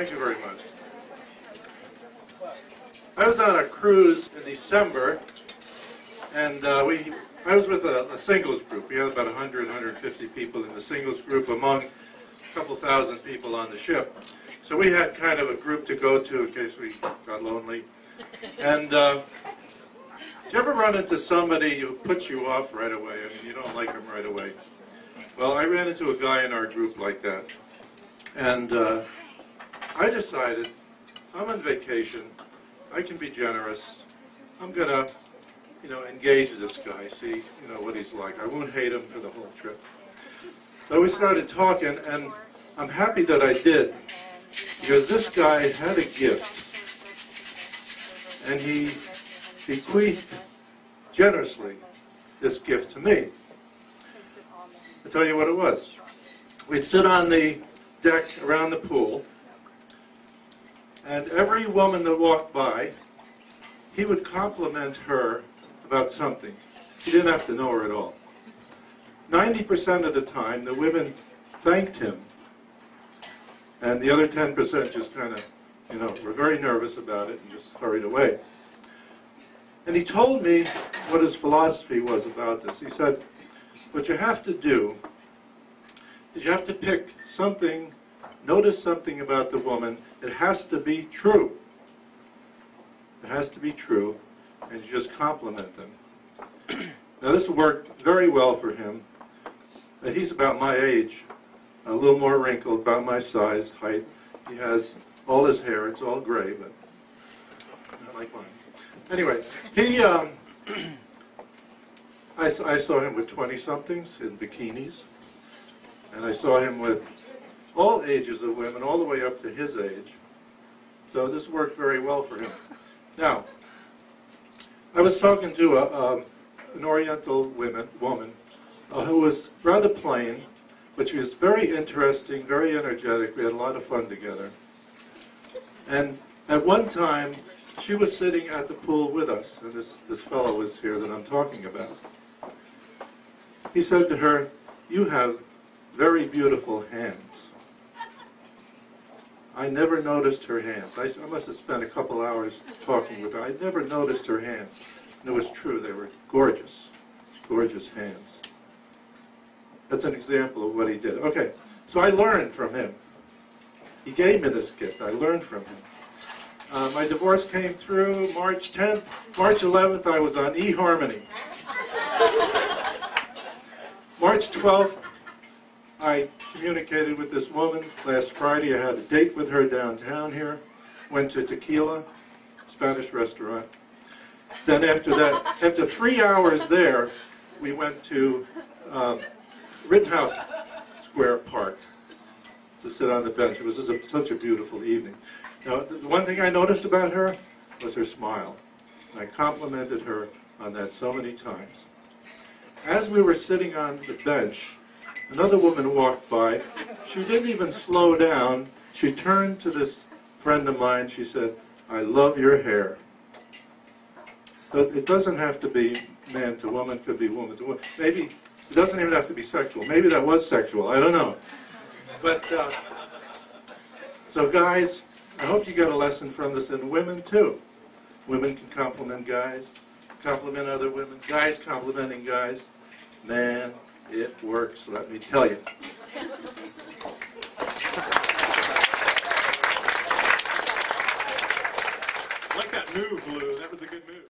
Thank you very much. I was on a cruise in December, and uh, we, I was with a, a singles group. We had about 100, 150 people in the singles group among a couple thousand people on the ship. So we had kind of a group to go to in case we got lonely. And uh, do you ever run into somebody who puts you off right away? I mean, you don't like them right away. Well, I ran into a guy in our group like that. And uh, I decided, I'm on vacation, I can be generous, I'm gonna, you know, engage this guy, see, you know, what he's like. I won't hate him for the whole trip. So we started talking, and I'm happy that I did, because this guy had a gift, and he bequeathed generously this gift to me. I'll tell you what it was. We'd sit on the deck around the pool, and every woman that walked by, he would compliment her about something. He didn't have to know her at all. 90% of the time, the women thanked him, and the other 10% just kind of, you know, were very nervous about it and just hurried away. And he told me what his philosophy was about this. He said, what you have to do is you have to pick something, notice something about the woman. It has to be true. It has to be true, and you just compliment them. now this worked very well for him. Uh, he's about my age, a little more wrinkled, about my size, height. He has all his hair, it's all gray, but not like mine. Anyway, he, um, I, I saw him with 20-somethings in bikinis, and I saw him with all ages of women, all the way up to his age. So this worked very well for him. Now, I was talking to a, um, an Oriental women, woman uh, who was rather plain, but she was very interesting, very energetic. We had a lot of fun together. And at one time, she was sitting at the pool with us, and this, this fellow was here that I'm talking about. He said to her, You have very beautiful hands. I never noticed her hands. I must have spent a couple hours talking with her. I never noticed her hands. And it was true, they were gorgeous, gorgeous hands. That's an example of what he did. Okay, so I learned from him. He gave me this gift. I learned from him. Uh, my divorce came through March 10th. March 11th, I was on eHarmony. March 12th, I communicated with this woman. Last Friday, I had a date with her downtown here. Went to Tequila, Spanish restaurant. Then after that, after three hours there, we went to um, Rittenhouse Square Park to sit on the bench. It was just a, such a beautiful evening. Now, the one thing I noticed about her was her smile. I complimented her on that so many times. As we were sitting on the bench, another woman walked by. She didn't even slow down. She turned to this friend of mine. She said, I love your hair. So it doesn't have to be man to woman, could be woman to woman. Maybe, it doesn't even have to be sexual. Maybe that was sexual, I don't know. But, uh, so guys, I hope you got a lesson from this, and women too. Women can compliment guys, compliment other women, guys complimenting guys. Man, it works, let me tell you. Like that move, Lou. That was a good move.